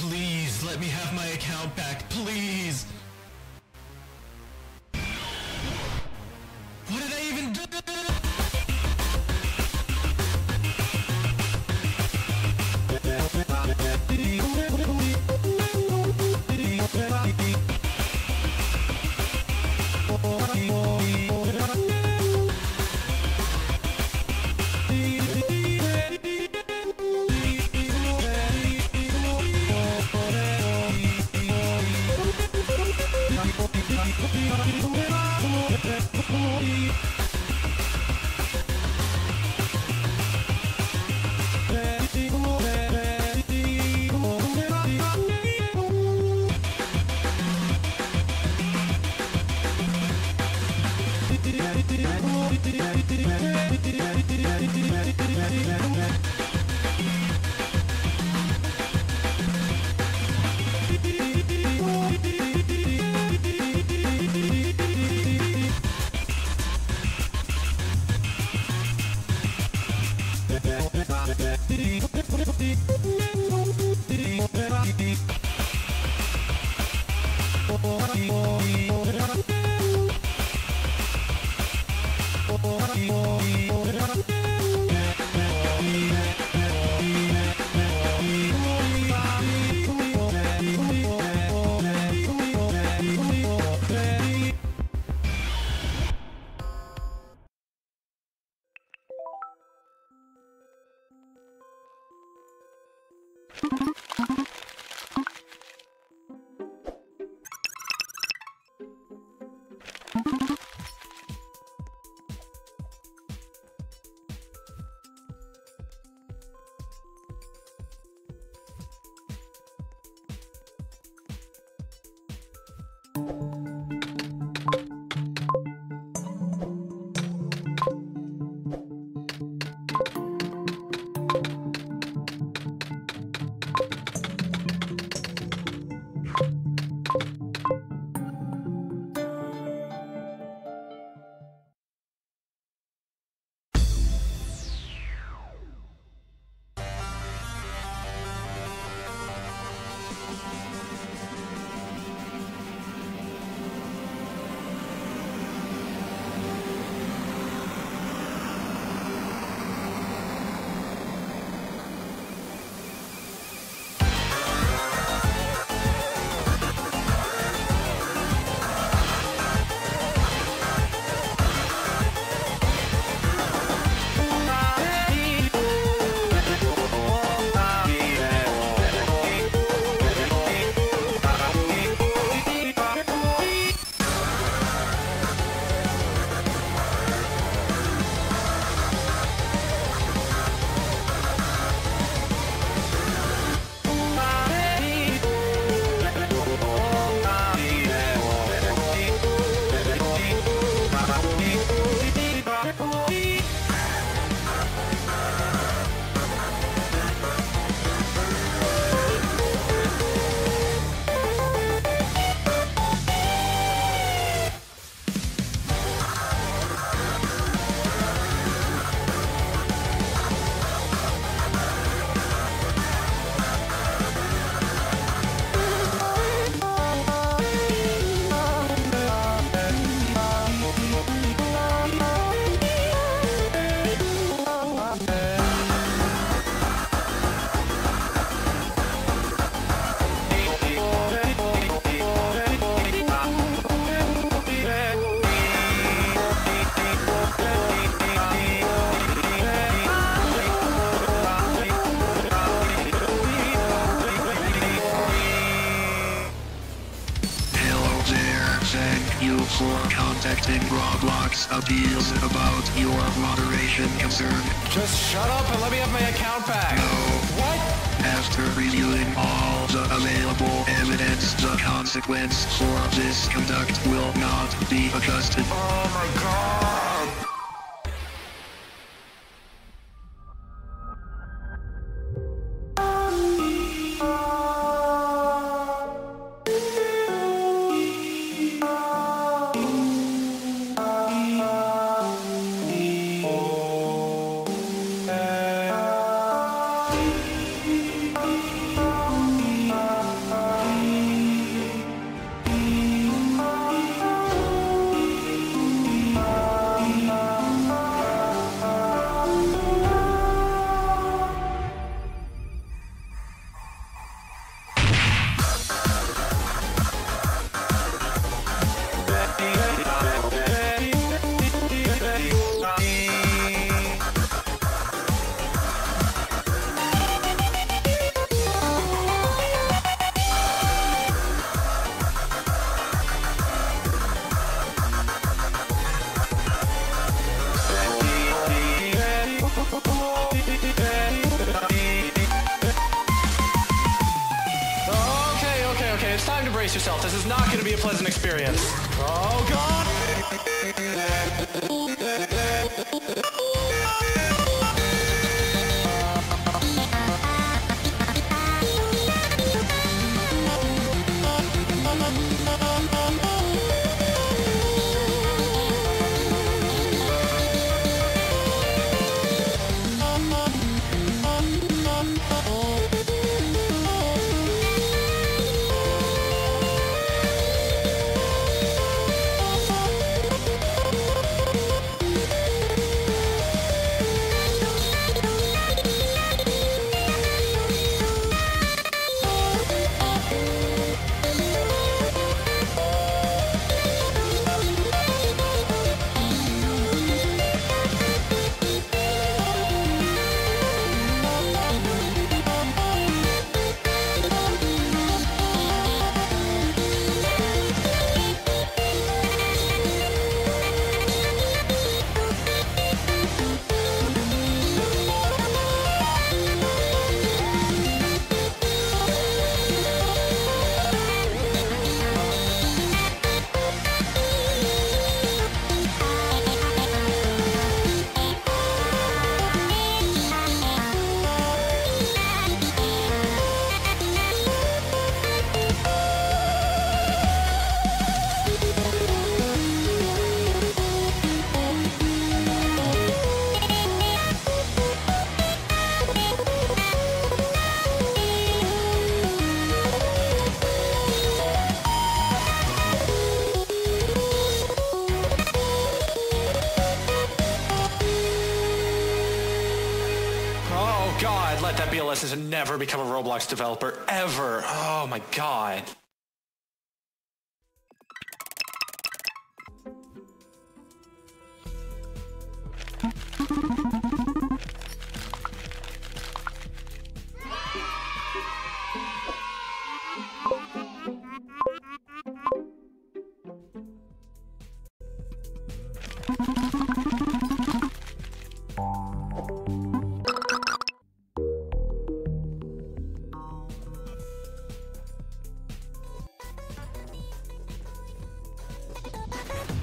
Please let me have my account back, please. Evidence, the consequence for this conduct will not be adjusted. Oh my god. Oh lesson to never become a Roblox developer ever. Oh my god.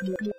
Hey,